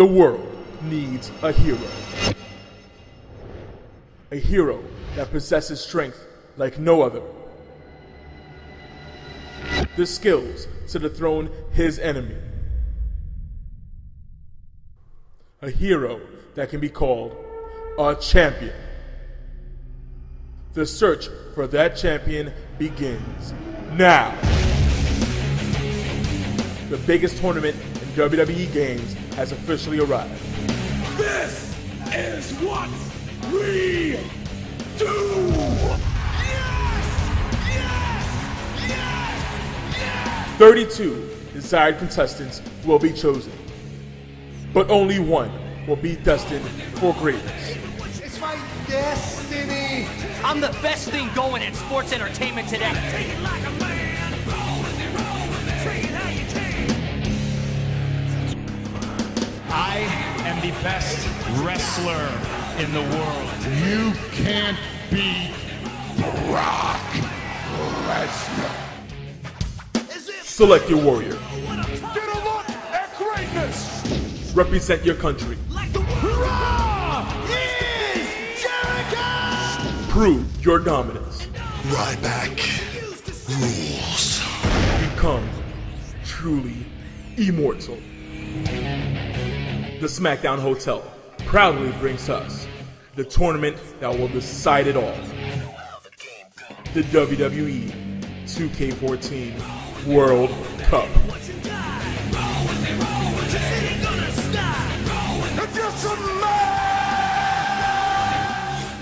The world needs a hero. A hero that possesses strength like no other. The skills to dethrone his enemy. A hero that can be called a champion. The search for that champion begins now. The biggest tournament in WWE games has officially arrived. This is what we do! Yes! Yes! Yes! Yes! 32 desired contestants will be chosen, but only one will be destined for greatness. It's my destiny. I'm the best thing going in sports entertainment today. The best wrestler in the world. You can't beat Brock Lesnar. Select your warrior. Get a look at greatness! Represent your country. Like the Raw is Prove your dominance. Ryback rules. Become truly immortal. The SmackDown Hotel proudly brings us the tournament that will decide it all. The WWE 2K14 World Cup.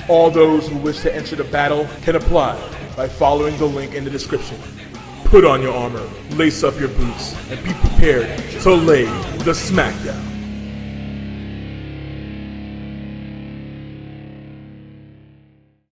All those who wish to enter the battle can apply by following the link in the description. Put on your armor, lace up your boots, and be prepared to lay the smackdown.